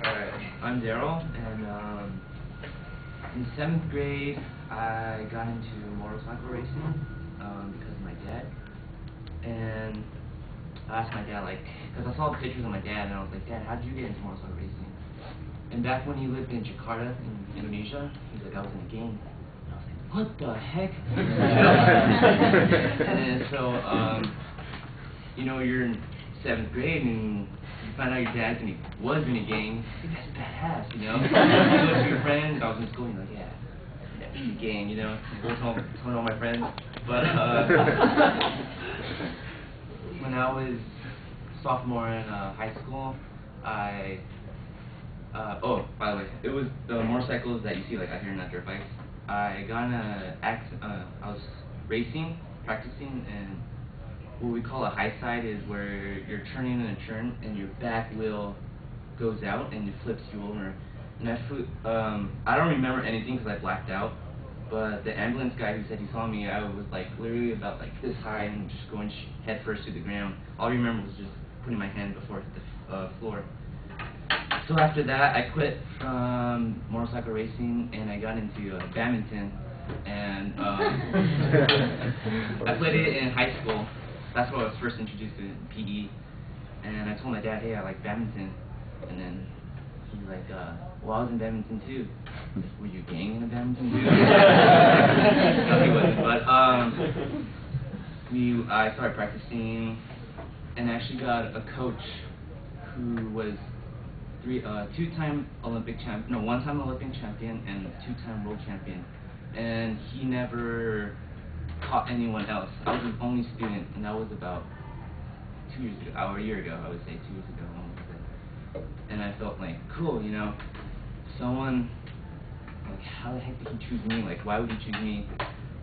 Alright, I'm Darryl, and um, in seventh grade, I got into motorcycle racing um, because of my dad. And I asked my dad, like, because I saw the pictures of my dad, and I was like, Dad, how did you get into motorcycle racing? And back when he lived in Jakarta, in Indonesia, he's like, I was in a gang. And I was like, what the heck? and so, um, you know, you're in seventh grade, and find out your dad's a, was in a gang. I that's badass, you know? you go to your friends, I was in school, you're like, yeah, a gang, you know? Go tell, tell all my friends. But, uh, when I was sophomore in uh, high school, I uh, oh, by the way, it was the motorcycles that you see like out here in that dirt bikes. I got in a accident. Uh, I was racing, practicing, and what we call a high side is where you're turning in a turn and your back wheel goes out and it flips you over. And I um, I don't remember anything because I blacked out. But the ambulance guy who said he saw me, I was like literally about like this high and just going head first to the ground. All I remember was just putting my hand before the uh, floor. So after that, I quit from motorcycle racing and I got into uh, badminton. And um, I played it in high school. That's when I was first introduced to PE. And I told my dad, hey, I like badminton. And then he's like, uh, well, I was in badminton too. Were you gang in badminton too? no, he wasn't. But um, we, I started practicing and actually got a coach who was three, uh, two-time Olympic champ, no, one-time Olympic champion and two-time world champion, and he never taught anyone else. I was his only student, and that was about two years ago, or a year ago, I would say, two years ago, almost. and I felt like, cool, you know, someone, like, how the heck did he choose me? Like, why would he choose me?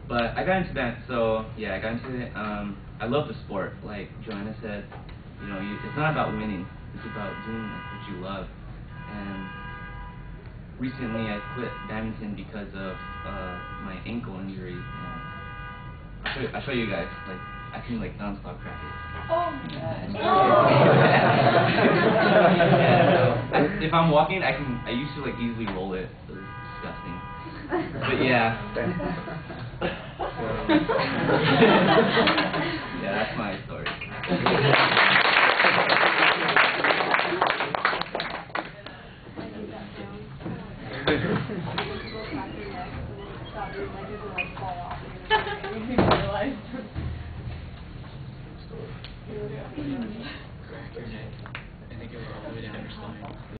But I got into that, so yeah, I got into it. Um, I love the sport. Like Joanna said, you know, you, it's not about winning. It's about doing what you love. And recently, I quit badminton because of uh, my ankle injury. And I'll show you, I'll show you guys. Like I can like nonstop crack it. Oh my god. Oh. yeah, so I, if I'm walking, I can. I used to like easily roll it. It was disgusting. But yeah. Yeah, that's my Crack your neck. I think it will all the way down your spine.